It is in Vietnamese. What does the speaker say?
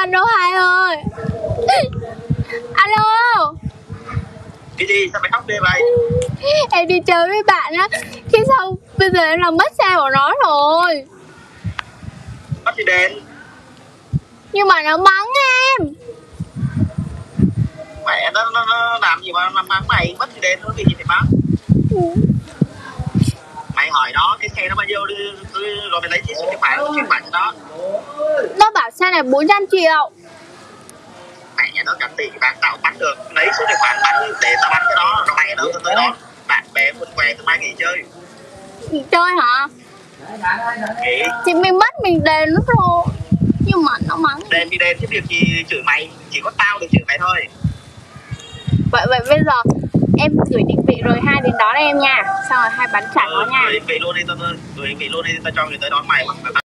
chân đâu hai ơi alo? Cái gì? Sao mày khóc ghê vậy? Em đi chơi với bạn á cái xong bây giờ em làm mất xe của nó rồi. Mất thì đền nhưng mà nó mắng em. Mẹ nó, nó, nó làm gì mà nó mắng mày? Mất thì đền nó vì gì phải mắng. Mày hỏi nó cái xe nó bao nhiêu đi đi- rồi mày lấy chiếc số điện thoại chuyển khoản cho nó xe này 400 triệu. Mẹ nó cả tỷ bán tao bắt được. Lấy số điện khoản bắn để tao bắn cái đó nó bay nó tới đó. Bạn bè quân que tụi mai nghỉ chơi. Chơi hả? Nghỉ. Thì mình mất mình đền nó rồi. Nhưng mà nó mắng đền thì đền chứ việc gì chửi mày. Chỉ có tao được chửi mày thôi. Vậy vậy bây giờ em gửi định vị rồi hai đến đón em nha. Xong rồi hai bắn trả nó nha. gửi vị luôn đi tao gửi vị luôn đi tao cho người tới đón mày. Hoặc là